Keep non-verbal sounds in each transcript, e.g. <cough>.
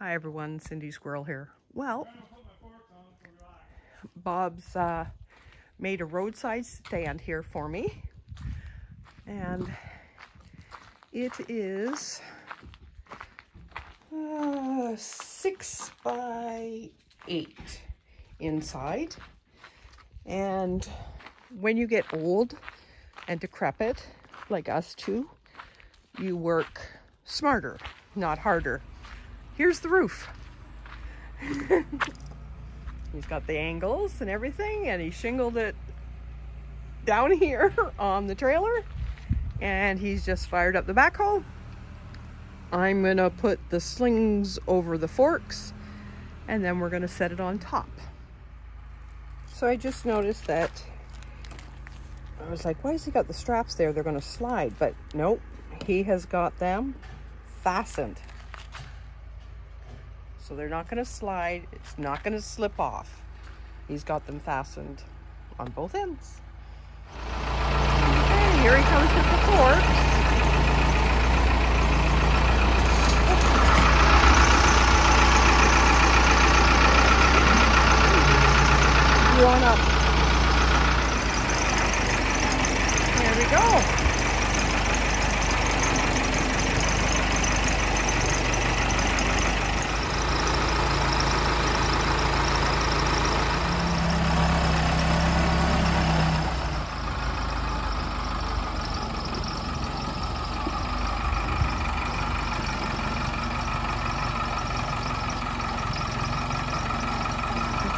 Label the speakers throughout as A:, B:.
A: Hi everyone, Cindy Squirrell here. Well, Bob's uh, made a roadside stand here for me. And it is uh, six by eight inside. And when you get old and decrepit, like us two, you work smarter, not harder. Here's the roof. <laughs> he's got the angles and everything, and he shingled it down <laughs> here on the trailer, and he's just fired up the backhoe. I'm gonna put the slings over the forks, and then we're gonna set it on top. So I just noticed that I was like, why has he got the straps there? They're gonna slide, but nope, he has got them fastened. So they're not gonna slide, it's not gonna slip off. He's got them fastened on both ends. Okay, here he comes with the fork. You up. There we go.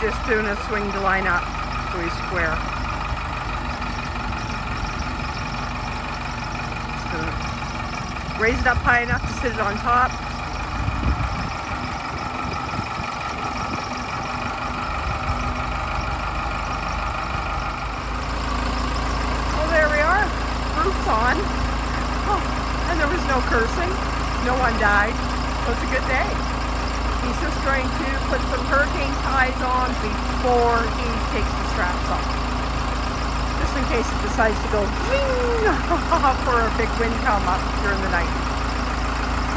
A: Just doing a swing to line up so he's square. raise it up high enough to sit it on top. Oh, there we are. On. Oh, and there was no cursing. No one died. So it's a good day. Going to put some hurricane ties on before he takes the straps off. Just in case it decides to go <laughs> for a big wind come up during the night.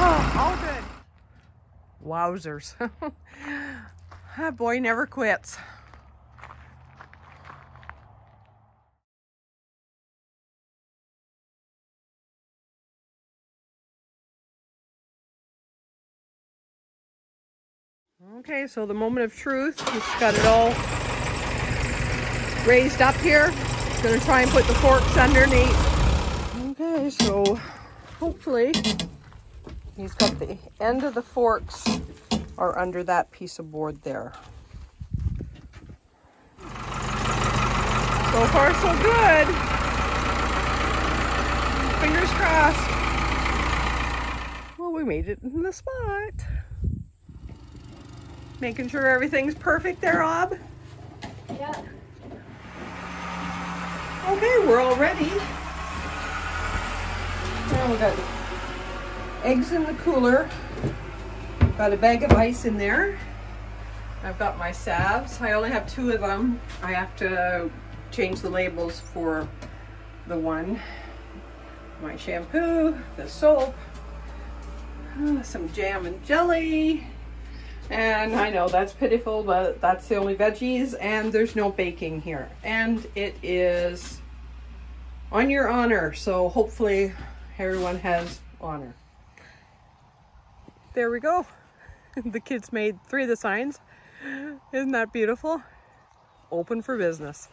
A: Oh, all good. Wowzers. <laughs> that boy never quits. Okay, so the moment of truth. He's got it all raised up here. Gonna try and put the forks underneath. Okay, so hopefully he's got the end of the forks are under that piece of board there. So far, so good. Fingers crossed. Well, we made it in the spot. Making sure everything's perfect there, Rob?
B: Yeah.
A: Okay, we're all ready. Now we got eggs in the cooler. Got a bag of ice in there. I've got my salves. I only have two of them. I have to change the labels for the one. My shampoo, the soap, uh, some jam and jelly, and I know that's pitiful, but that's the only veggies and there's no baking here. And it is on your honor. So hopefully everyone has honor. There we go. <laughs> the kids made three of the signs. Isn't that beautiful? Open for business.